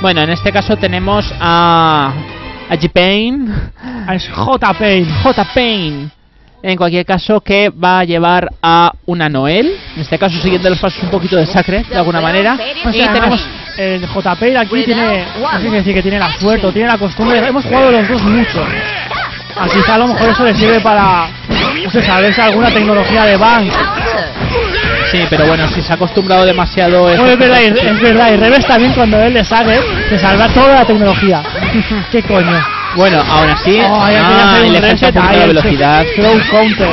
Bueno, en este caso tenemos a. A G-Pain. Es J. Pain. J. Pain. En cualquier caso, que va a llevar a una Noel. En este caso, siguiendo los pasos un poquito de Sacre, de alguna manera. O Y sea, tenemos. el J. Pain aquí tiene, decir que tiene la suerte o tiene la costumbre. Hemos jugado los dos mucho. Ah, quizá a lo mejor eso le sirve para, no sé, saberse alguna tecnología de bank. Sí, pero bueno, si se ha acostumbrado demasiado. No, es verdad, y- es verdad, y Reves también cuando él le sabe, se salva toda la tecnología. ¿Qué coño? Bueno, aún así. Oh, ah, de velocidad. Throw counter.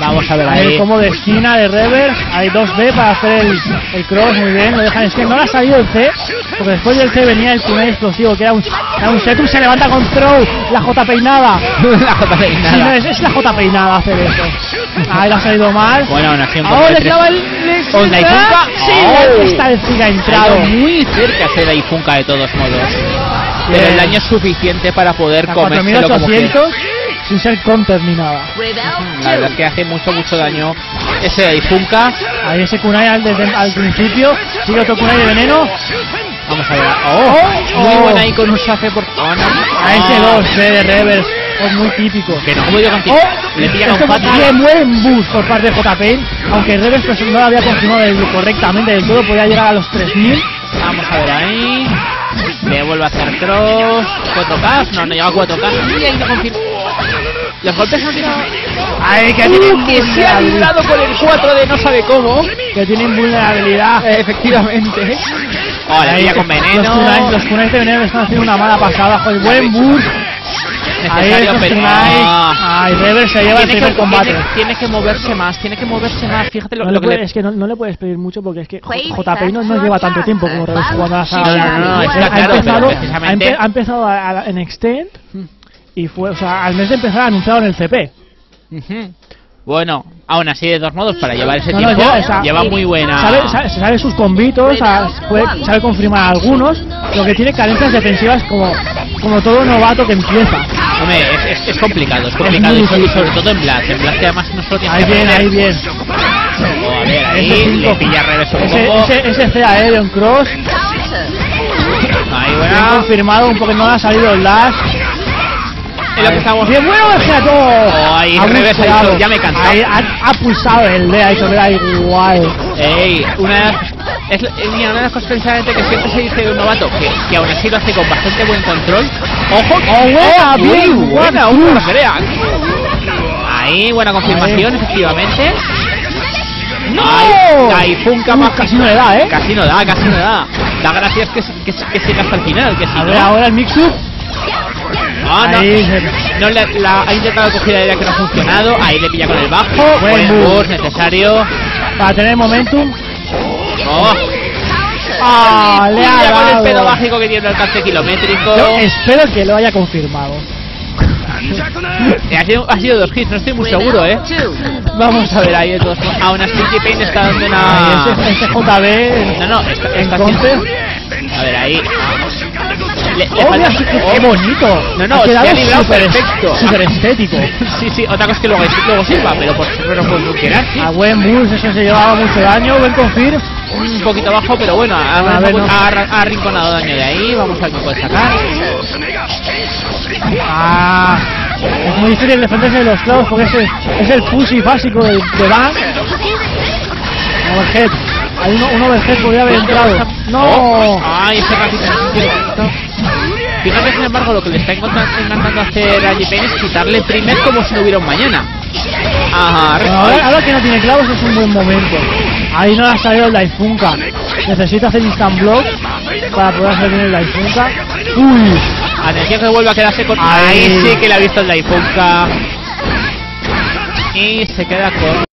Vamos a ver Ahí el combo de esquina de reverse, hay 2B para hacer el, el cross, muy bien, lo dejan, es que no le ha salido el C, porque después del C venía el kunai explosivo, que era un, era un setum, se levanta con throw, la J peinada, la J Sí, no, peinada. es, es la J peinada hacer eso, ahí le ha salido mal, Bueno, aún así un ahora le clava el... le- ¿Con Daifunka? Sí, Oh. sí que ha entrado, muy cerca ese Daifunka de todos modos. Pero el daño es suficiente para poder a comérselo como que. 4800, sin ser counter ni nada. La verdad es que hace mucho, mucho daño ese Daifunka. Ahí ese kunai al, desde- al principio, sigue otro kunai de veneno, Vamos a ver. ¡Oh! Oh, Muy oh. buena ahí con un safe por. Oh, no. a ese 2B de reverse, es muy típico. Que no como yo contigo. Oh, Le pilla con boost por parte de JP, aunque Reves pues, no lo había confirmado del- correctamente del todo, podía llegar a los 3000. Vamos a ver ahí. Le vuelve a hacer cross. 4K. No, no llega a 4K. Y ahí lo confirma. Los golpes no tienen. Ay, que Uh, tienen que se ha librado con el 4 de no sabe cómo. Que tienen vulnerabilidad. Eh, Efectivamente. Oh, Ahí, pilla con Los veneno. kunais, los kunais de veneno están haciendo una mala pasada. Joder, buen. Ahí Necesario, estos pero. Ah. Ay, Reves se lleva el Tiene primer que, combate. tiene, tiene que moverse más, tiene que moverse más. Fíjate lo, No lo le que puede- le. Es que no, no le puedes pedir mucho porque es que JP no, no lleva tanto tiempo como Reves jugando a la saga. No, no, no, está ha, empezado, ha a- a- en Extend y fue, o sea, al mes de empezar anunciado en el CP. Ujú. Bueno, aún así, de dos modos, para llevar ese No, no, tiempo, lleva- o sea, lleva muy buena. Sabe, sabe, sabe sus combitos, sa- puede- sabe confirmar algunos, lo que tiene carencias defensivas como, como todo novato que empieza. Hombre, es, es, es complicado, es complicado, y sobre- sobre todo en Blast. En Blast, que además no solo tiene Ahí que bien, ahí bien. Oh, a ver, ahí Ese le pilla revés un Ese, poco. ese, ese C aéreo en cross, Ahí, bien bueno. confirmado, un poco no ha salido el dash. Es lo que estamos Bien, bueno, Vegeto. Oh, ahí, Ha revés, ya me. Ahí ha, ha pulsado el D, ha dicho que da igual. Ey, una de las, es, es- mira, una de las cosas precisamente que siempre se dice de un novato, que, que aún así lo hace con bastante buen control. ¡Ojo! Oh, buena, muy bien, buena! Ahí, buena confirmación, efectivamente. ¡No! Uh, más- casi no le da, ¿eh? Casi no da, casi no da. La gracia es que, que, que siga hasta el final, que si A no... ver ahora el mix-up. Ah, no, Ahí se- no le- la, ha intentado coger la idea que no ha funcionado, ahí le pilla con el bajo, Buen buen move. necesario. Para tener momentum. Oh, ¡Ah! Le ha pilla con el dado. pedo mágico que tiene un alcance kilométrico. Yo espero que lo haya confirmado. Eh, ha, sido, ha sido dos hits, no estoy muy seguro, eh. Vamos a ver ahí todos modos. Aún así, Pain está dando Ahí, una. ese, ese JB No, no, está, está A ver, ahí. Le, le ¡Oh, mira, qué, qué bonito! No, no, ha se ha quedado librado súper perfecto. súper estético. Sí, sí, otra cosa es que luego, luego sirva, pero por pero funcionar, sí. A buen boost, eso se llevaba mucho daño. Buen confirm. Un poquito bajo, pero bueno, ha, A ver, no. ha, ha arrinconado daño de ahí. Vamos a ver qué puede sacar. Ah, es muy difícil defenderse de los clavos porque es el, es el pussy básico de, de Van. Overhead. Hay uno, un overhead podría haber entrado. ¡No! Ay, ese ratito. Fíjate, sin embargo, lo que le está encanta- encantando hacer a J-Pain es quitarle primer como si no hubiera un mañana. Ajá, Bueno, ahora, ahora que no tiene clavos es un buen momento. Ahí no ha salido el Daifunka. Necesita hacer instant block para poder hacer bien el Daifunka. ¡Uy! Atención que vuelve a quedarse con. Ahí. Ahí sí que le ha visto el Daifunka. Y se queda con.